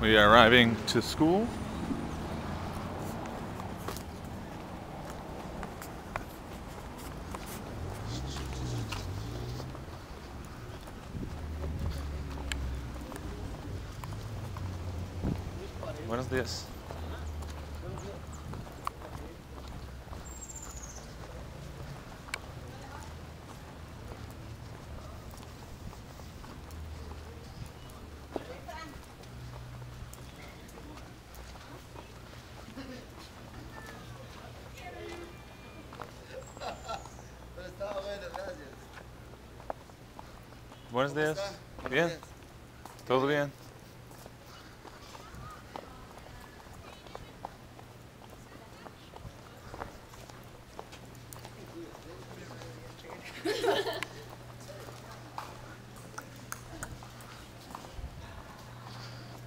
We are arriving to school. Buenos días. Buenos días. Bien. ¿Todo bien?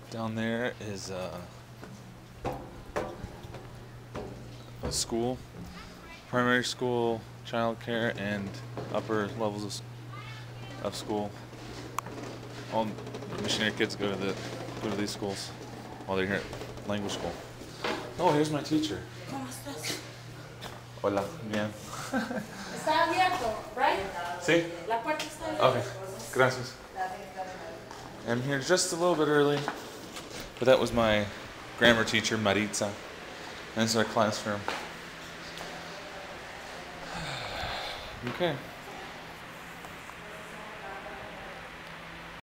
Down there is uh, a school, primary school, childcare, and upper levels of, s- of school. All missionary kids go to the go to these schools while they're here at language school. Oh, here's my teacher. Hola, bien. Está abierto, right? See? La puerta está abierta. Okay, gracias. I'm here just a little bit early, but that was my grammar teacher, Maritza. And this is our classroom. Okay.